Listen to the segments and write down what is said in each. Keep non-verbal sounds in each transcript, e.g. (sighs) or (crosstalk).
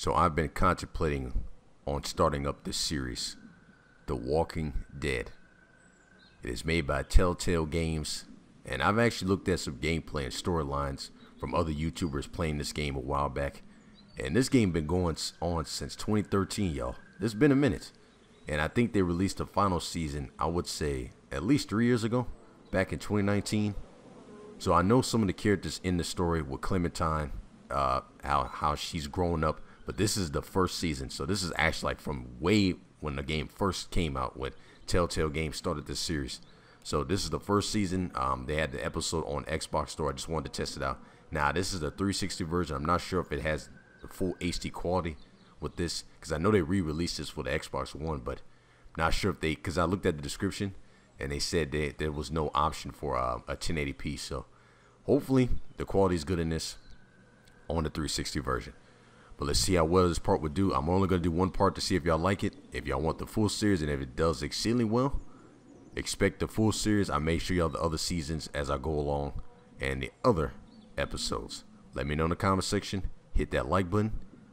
So I've been contemplating on starting up this series, The Walking Dead. It is made by Telltale Games, and I've actually looked at some gameplay and storylines from other YouTubers playing this game a while back. And this game been going on since 2013, y'all. It's been a minute. And I think they released the final season, I would say, at least three years ago, back in 2019. So I know some of the characters in the story with Clementine, uh, how, how she's growing up. But this is the first season. So this is actually like from way when the game first came out when Telltale Games started this series. So this is the first season. Um, they had the episode on Xbox Store. I just wanted to test it out. Now this is the 360 version. I'm not sure if it has the full HD quality with this because I know they re-released this for the Xbox One, but not sure if they because I looked at the description and they said that there was no option for uh, a 1080p. So hopefully the quality is good in this on the 360 version. But let's see how well this part would do. I'm only going to do one part to see if y'all like it. If y'all want the full series and if it does exceedingly well, expect the full series. I may show y'all the other seasons as I go along and the other episodes. Let me know in the comment section. Hit that like button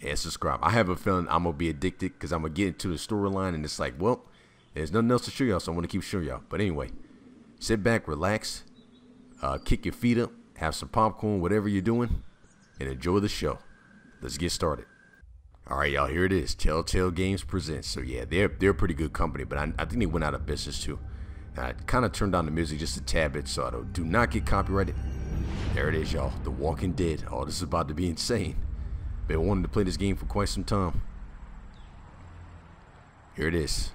and subscribe. I have a feeling I'm going to be addicted because I'm going to get into the storyline and it's like, well, there's nothing else to show y'all, so I'm going to keep showing y'all. But anyway, sit back, relax, uh, kick your feet up, have some popcorn, whatever you're doing, and enjoy the show. Let's get started. All right, y'all, here it is. Telltale Games presents. So yeah, they're they're a pretty good company, but I, I think they went out of business too. And I kind of turned down the music just a tad bit so I don't, do not get copyrighted. There it is, y'all. The Walking Dead. Oh, this is about to be insane. Been wanting to play this game for quite some time. Here it is.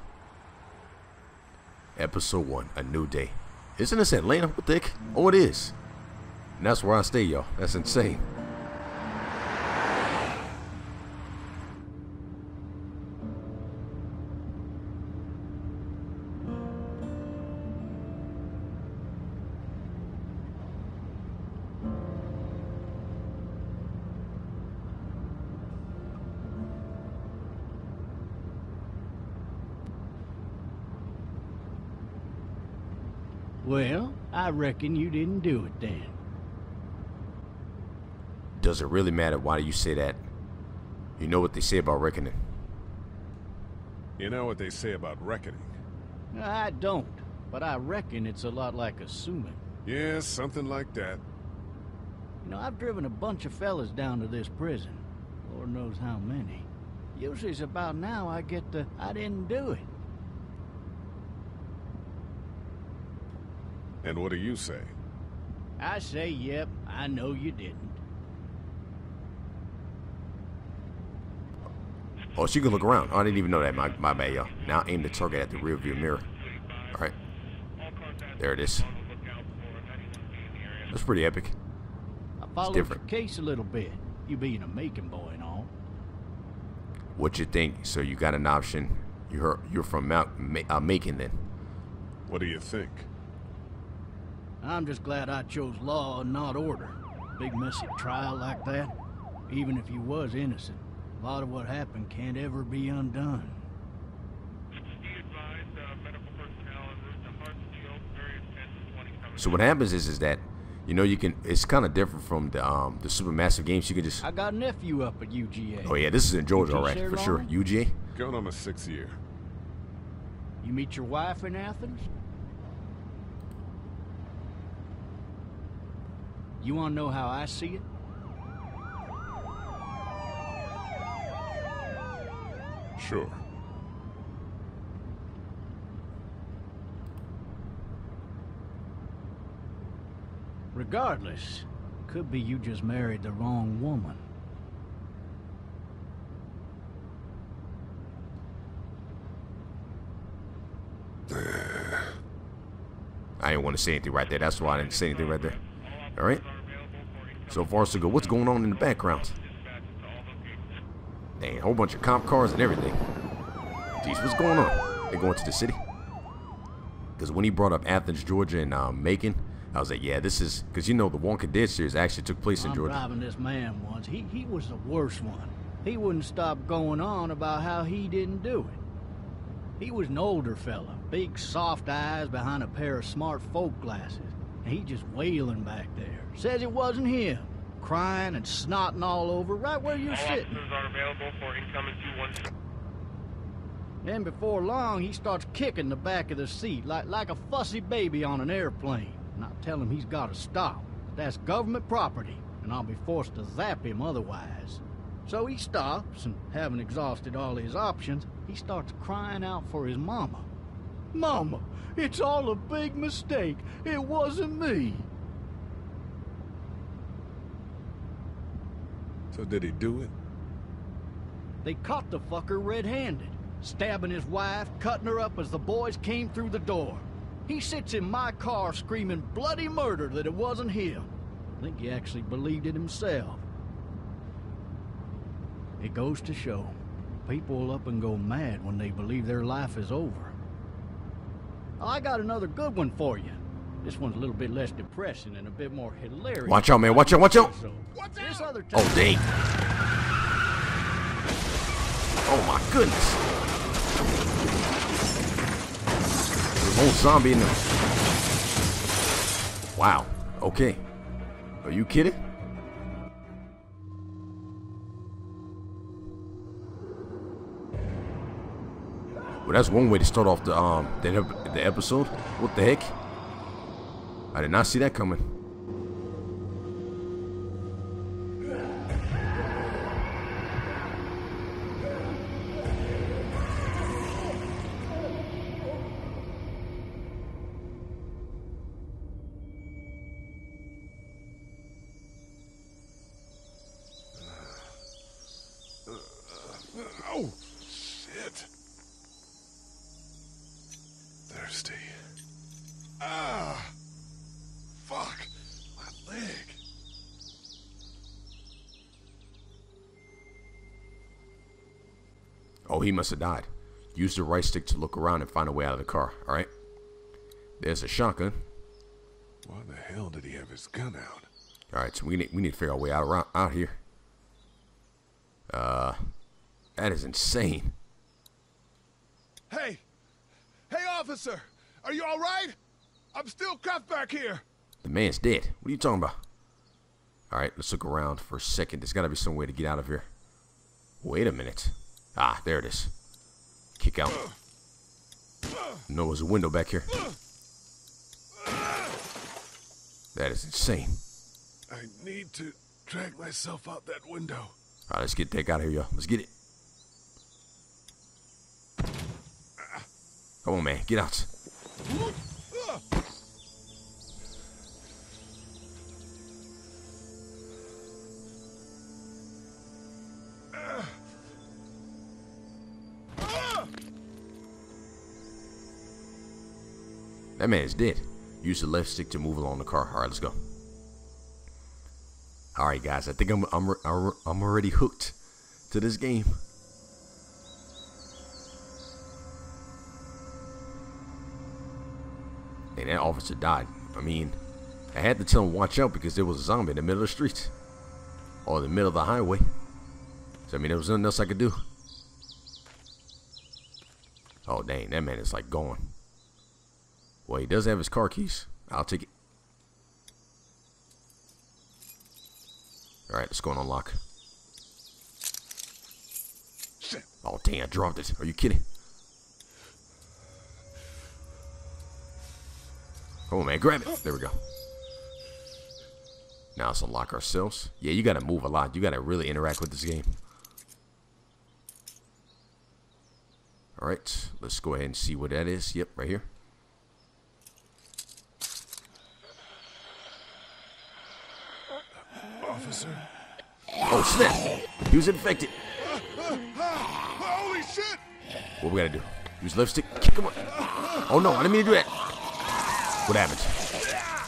Episode 1, A New Day. Isn't this Atlanta? What the heck? Oh, it is. And that's where I stay, y'all. That's insane. Well, I reckon you didn't do it then. Does it really matter? Why do you say that? You know what they say about reckoning. You know what they say about reckoning? I don't, but I reckon it's a lot like assuming. Yeah, something like that. You know, I've driven a bunch of fellas down to this prison. Lord knows how many. Usually it's about now I get the, I didn't do it. And what do you say? I say, yep, I know you didn't. Oh, she can look around. Oh, I didn't even know that. My, my bad, y'all. Now aim the target at the rear view mirror. All right. There it is. That's pretty epic. I followed different. your case a little bit, you being a Macon boy and all. What you think? So you got an option. You're you're from Mount Ma uh, Macon then. What do you think? I'm just glad I chose law and not order. Big messy trial like that, even if you was innocent, a lot of what happened can't ever be undone. So what happens is is that you know you can. It's kind of different from the um the supermassive games. You can just. I got a nephew up at UGA. Oh yeah, this is in Georgia, You all right, share for sure. UGA. Going on my sixth year. You meet your wife in Athens? You want to know how I see it? Sure. Regardless, could be you just married the wrong woman. (sighs) I didn't want to say anything right there. That's why I didn't say anything right there. All right. So far so good. What's going on in the background? Dang, a whole bunch of cop cars and everything. Jeez, what's going on? They going to the city? Because when he brought up Athens, Georgia, and um, Macon, I was like, yeah, this is because you know the Walking Dead series actually took place in I'm Georgia. driving this man once. He, he was the worst one. He wouldn't stop going on about how he didn't do it. He was an older fella, big soft eyes behind a pair of smart folk glasses. He just wailing back there. Says it wasn't him. crying and snotting all over right where you're All sitting. are available for incoming 212. Then before long, he starts kicking the back of the seat like, like a fussy baby on an airplane. And I tell him he's got to stop. That's government property, and I'll be forced to zap him otherwise. So he stops, and having exhausted all his options, he starts crying out for his mama. Mama, it's all a big mistake. It wasn't me. So did he do it? They caught the fucker red-handed, stabbing his wife, cutting her up as the boys came through the door. He sits in my car screaming bloody murder that it wasn't him. I think he actually believed it himself. It goes to show, people will up and go mad when they believe their life is over. Oh, I got another good one for you. This one's a little bit less depressing and a bit more hilarious. Watch out, man. Watch out. Watch out. So, this other Oh, time- dang. Oh, my goodness. There's a whole zombie in there. Wow. Okay. Are you kidding? Well, that's one way to start off the um the, the episode. What the heck? I did not see that coming. He must have died. Use the right stick to look around and find a way out of the car, alright? There's a shotgun. Why the hell did he have his gun out? Alright, so we need we need to figure our way out around out here. Uh that is insane. Hey! Hey, officer! Are you alright? I'm still cuffed back here! The man's dead. What are you talking about? Alright, let's look around for a second. There's gotta be some way to get out of here. Wait a minute. Ah, there it is. Kick out. No, there's a window back here. That is insane. I need to drag myself out that window. Alright, let's get the heck out of here, y'all. Let's get it. Come on, man. Get out. That man's dead. Use the left stick to move along the car. All right, let's go. All right, guys. I think I'm I'm I'm already hooked to this game. And that officer died. I mean, I had to tell him watch out because there was a zombie in the middle of the street or the middle of the highway. So I mean, there was nothing else I could do. Oh dang, that man is like gone. Well, he does have his car keys. I'll take it. All right, let's go and unlock. Oh dang, I dropped it. Are you kidding? Come on, man, grab it. There we go. Now let's unlock ourselves. Yeah, you gotta move a lot. You gotta really interact with this game. Alright, let's go ahead and see what that is. Yep, right here. Oh, snap! He was infected. Holy shit! What we gotta do? Use left stick? Kick him up. Oh no, I didn't mean to do that. What happened?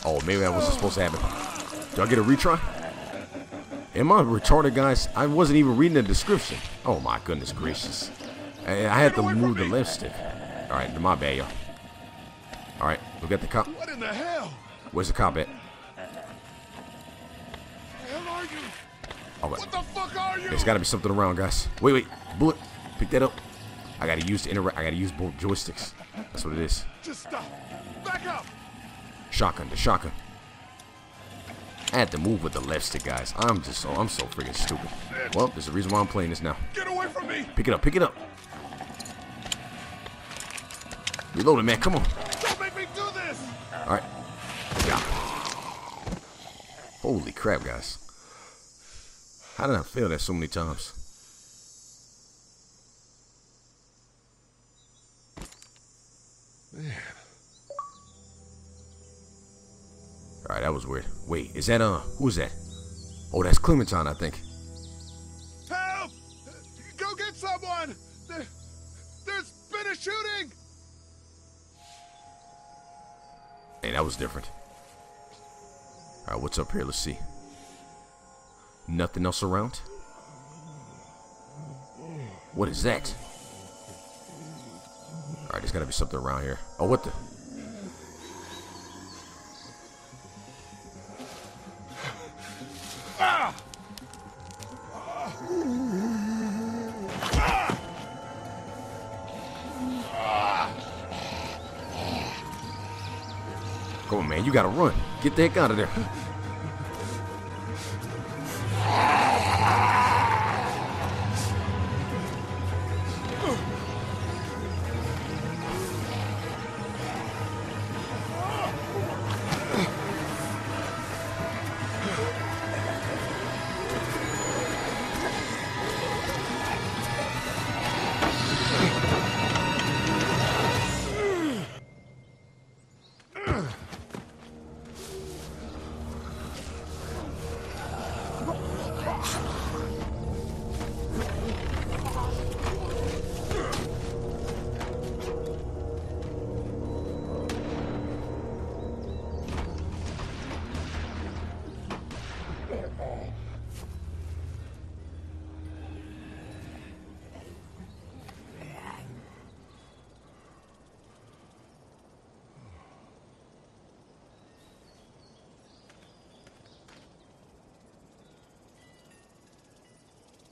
Oh, maybe that wasn't supposed to happen. Do I get a retry? Am I retarded, guys? I wasn't even reading the description. Oh my goodness gracious. I, I had to move the left stick. Alright, my bad, y'all. Alright, we got the cop. What in the hell? Where's the cop at? hell are you? Alright. What the fuck are you? There's gotta be something around, guys. Wait, wait. Bullet. Pick that up. I gotta use the interact. I gotta use both joysticks. That's what it is. Just stop. Back up. Shotgun, the shotgun. I had to move with the left stick, guys. I'm just so I'm so freaking stupid. Well, there's a reason why I'm playing this now. Get away from me! Pick it up, pick it up. Reload it, man. Come on. Don't make me do this! All right. Yeah. Holy crap, guys. How did I fail that so many times? All right, that was weird. Wait, is that uh, who's that? Oh, that's Clementine, I think. Help! Go get someone! There, there's been a shooting! Hey, that was different. All right, what's up here? Let's see. Nothing else around? What is that? All right, there's gotta be something around here. Oh, what the? Come on, man, you gotta run. Get the heck out of there.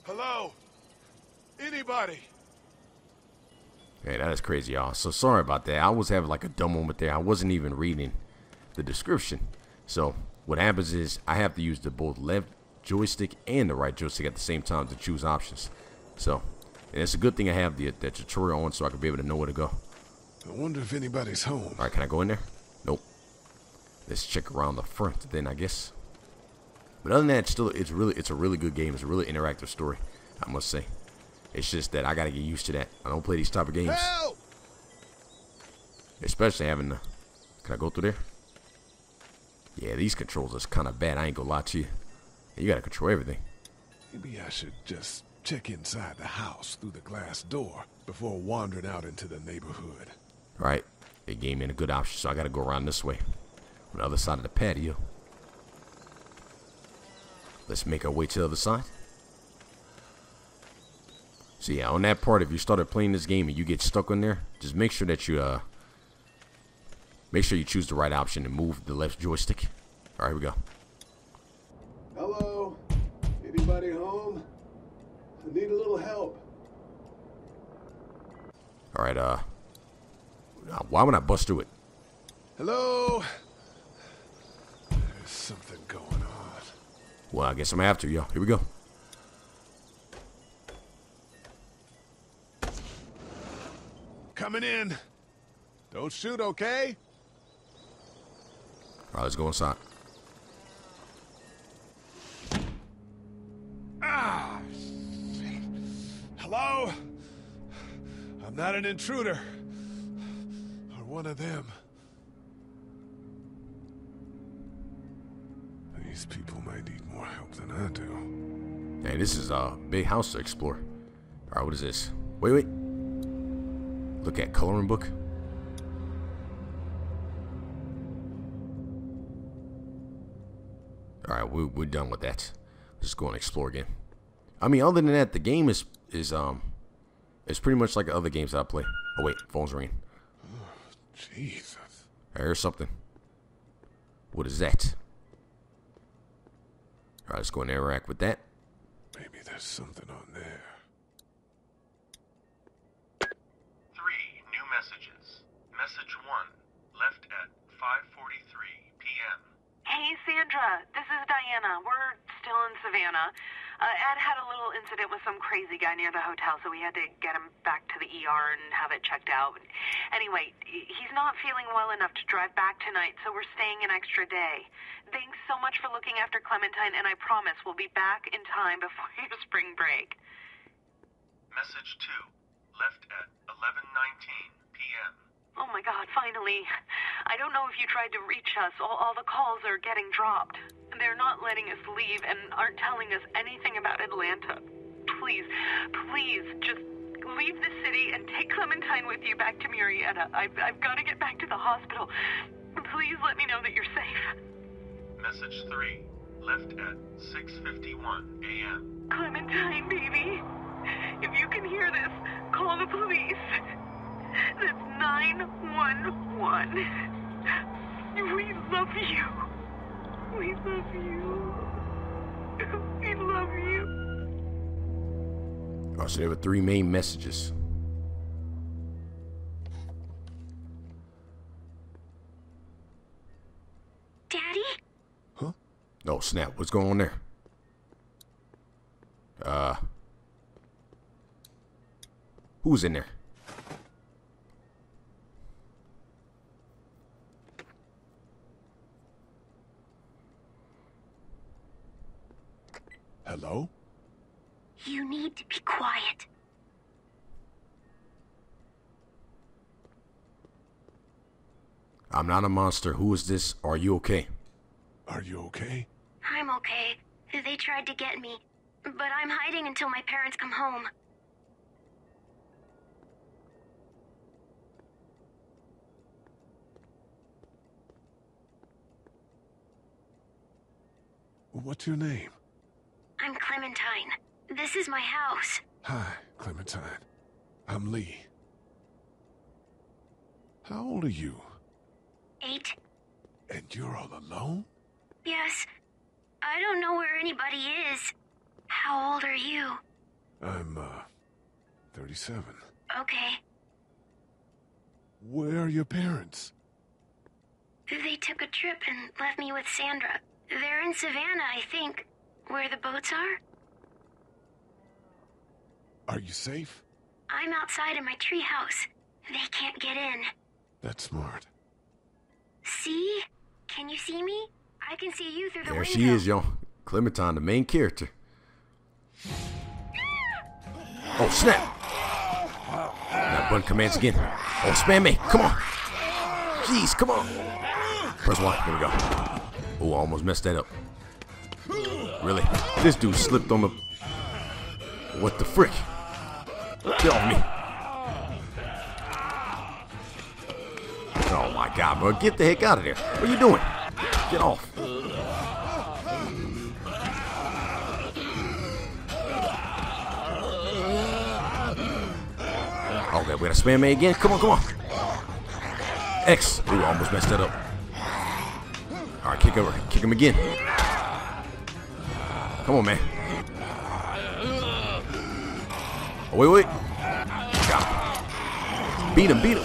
Hello? Anybody? Hey, that is crazy, y'all. So sorry about that. I was having like a dumb moment there. I wasn't even reading the description. So what happens is I have to use the both left joystick and the right joystick at the same time to choose options. So, and it's a good thing I have the, the tutorial on so I can be able to know where to go. I wonder if anybody's home. All right, can I go in there? Nope. Let's check around the front then, I guess. But other than that, it's still it's really it's a really good game. It's a really interactive story, I must say. It's just that I gotta get used to that. I don't play these type of games, Help! especially having the. Can I go through there? Yeah, these controls is kind of bad. I ain't gonna lie to you. You gotta control everything. Maybe I should just check inside the house through the glass door before wandering out into the neighborhood. All right, they gave me a good option, so I gotta go around this way, on the other side of the patio. Let's make our way to the other side. So yeah, on that part, if you started playing this game and you get stuck on there, just make sure that you uh make sure you choose the right option and move the left joystick. All right, here we go. Hello? Anybody home? I need a little help. All right, uh, why would I bust through it? Hello? There's something going on. Well, I guess I'm after y'all. Here we go. Coming in. Don't shoot, okay? All right, let's go inside. Ah! Hello? I'm not an intruder. Or one of them. More help than I do. Hey, this is a big house to explore. All right, what is this? Wait, wait. Look at coloring book. All right, we, we're done with that. Let's go and explore again. I mean, other than that, the game is is um, it's pretty much like other games that I play. Oh wait, phone's ringing. Jesus. I hear something. What is that? All right, let's go and interact with that. Maybe there's something on there. Three new messages. Message one, left at 5:43 p.m. Hey, Sandra. This is Diana. We're still in Savannah. Uh, Ed had a little incident with some crazy guy near the hotel, so we had to get him back to the ER and have it checked out. Anyway, he's not feeling well enough to drive back tonight, so we're staying an extra day. Thanks so much for looking after Clementine, and I promise we'll be back in time before (laughs) your spring break. Message 2. Left at 11:19 p.m. Oh my god, finally. I don't know if you tried to reach us. All, all, the calls are getting dropped. They're not letting us leave and aren't telling us anything about Atlanta. Please, please, just leave the city and take Clementine with you back to Marietta. I've, I've got to get back to the hospital. Please let me know that you're safe. Message 3. Left at 6.51 a.m. Clementine, baby. If you can hear this, call the police. That's 911. We love you. We love you. We love you. Oh, so there were three main messages. Oh, snap. What's going on there? Uh. Who's in there? Hello? You need to be quiet. I'm not a monster. Who is this? Are you okay? Are you okay? I'm okay. They tried to get me, but I'm hiding until my parents come home. What's your name? I'm Clementine. This is my house. Hi, Clementine. I'm Lee. How old are you? Eight? And you're all alone? Yes. I don't know where anybody is. How old are you? I'm, uh, 37. Okay. Where are your parents? They took a trip and left me with Sandra. They're in Savannah, I think. Where the boats are? Are you safe? I'm outside in my treehouse. They can't get in. That's smart. See? Can you see me? I can see you through the There window. she is, y'all. Clementine, the main character. Oh, snap! That button commands again. Oh, spam me. Come on. Jeez, come on. Press one. Here we go. Oh, I almost messed that up. Really? This dude slipped on the... What the frick? Get off me. Oh my god, bro. Get the heck out of there. What are you doing? Get off. We gotta spam me again. Come on, come on. X. Ooh, almost messed that up. Alright, kick over. Kick him again. Come on, man. Oh, wait, wait. Him. Beat him, beat him.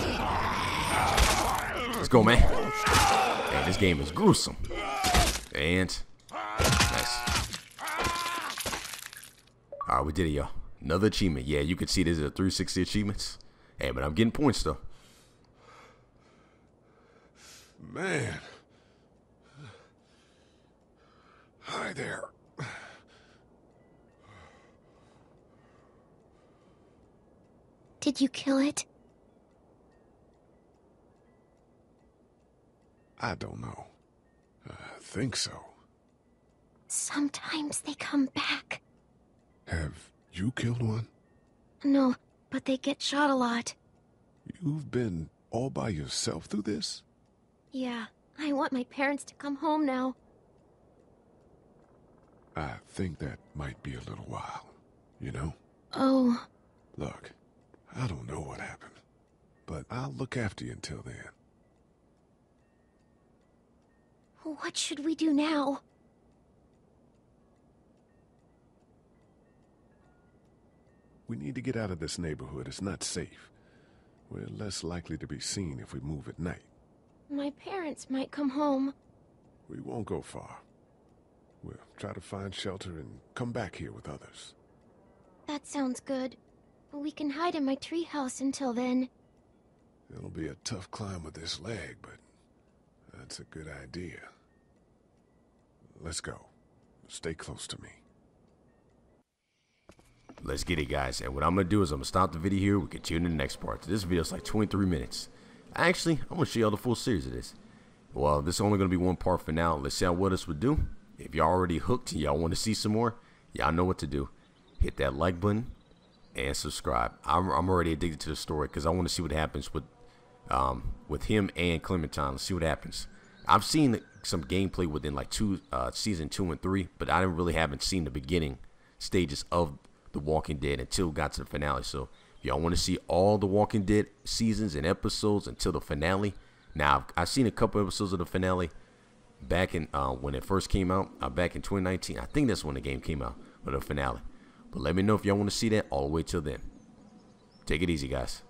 Let's go, man. Man, this game is gruesome. And nice. Alright, we did it, y'all. Another achievement. Yeah, you can see this is a 360 achievements. Hey, but I'm getting points though. Man. Hi there. Did you kill it? I don't know. I think so. Sometimes they come back. Have you killed one? No, but they get shot a lot. You've been all by yourself through this? Yeah, I want my parents to come home now. I think that might be a little while. You know? Oh, Look, I don't know what happened, but I'll look after you until then. what should we do now? We need to get out of this neighborhood. It's not safe. We're less likely to be seen if we move at night. My parents might come home. We won't go far. We'll try to find shelter and come back here with others. That sounds good. We can hide in my treehouse until then. It'll be a tough climb with this leg, but that's a good idea. Let's go. Stay close to me. Let's get it, guys. And what I'm to do is I'm to stop the video here. We continue in the next part. This video is like 23 minutes. Actually, I'm to show y'all the full series of this. Well, this is only to be one part for now. Let's see how what this would do. If y'all already hooked and y'all want to see some more, y'all know what to do. Hit that like button and subscribe. I'm, I'm already addicted to the story because I want to see what happens with um, with him and Clementine. Let's see what happens. I've seen some gameplay within like two uh, season two and three, but I didn't really haven't seen the beginning stages of The Walking Dead until got to the finale. So if y'all want to see all the Walking Dead seasons and episodes until the finale, now I've, I've seen a couple episodes of the finale back in uh, when it first came out, uh, back in 2019. I think that's when the game came out, or the finale. But let me know if y'all want to see that all the way till then. Take it easy, guys.